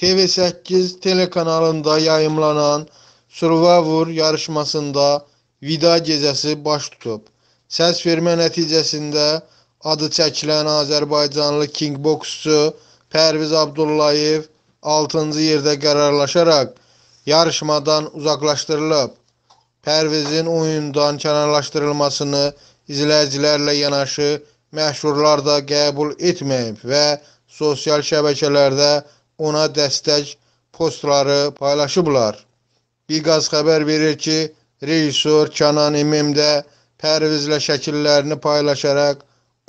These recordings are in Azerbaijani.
TV8 telekanalında yayımlanan Survivor yarışmasında vida gecəsi baş tutub. Səs vermə nəticəsində adı çəkilən Azərbaycanlı kickboksçu Pərviz Abdullayev 6-cı yerdə qərarlaşaraq yarışmadan uzaqlaşdırılıb. Pərvizin oyundan kənarlaşdırılmasını izləyicilərlə yanaşı məşhurlar da qəbul etməyib və sosial şəbəkələrdə ona dəstək postları paylaşıblar. Biqaz xəbər verir ki, rejissor Kənan İmimdə Pərvizlə şəkillərini paylaşaraq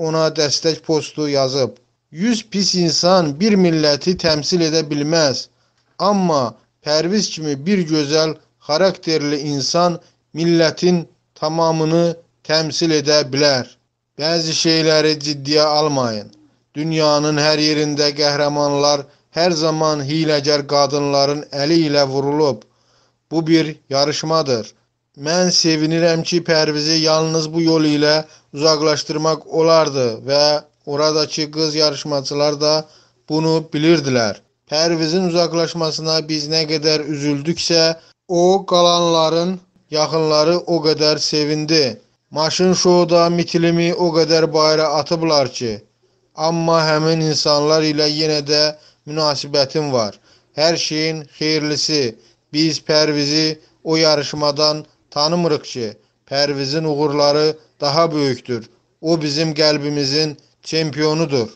ona dəstək postu yazıb. 100 pis insan bir milləti təmsil edə bilməz, amma Pərviz kimi bir gözəl xarakterli insan millətin tamamını təmsil edə bilər. Bəzi şeyləri ciddiyə almayın. Dünyanın hər yerində qəhrəmanlar hər zaman hiləgər qadınların əli ilə vurulub. Bu bir yarışmadır. Mən sevinirəm ki, Pərvizi yalnız bu yol ilə uzaqlaşdırmaq olardı və oradakı qız yarışmaçılar da bunu bilirdilər. Pərvizin uzaqlaşmasına biz nə qədər üzüldüksə, o qalanların yaxınları o qədər sevindi. Maşın şouda mitilimi o qədər bayra atıblar ki, amma həmin insanlar ilə yenə də münasibətim var. Hər şeyin xeyirlisi. Biz Pərvizi o yarışmadan tanımırıq ki, Pərvizin uğurları daha böyükdür. O bizim qəlbimizin çempionudur.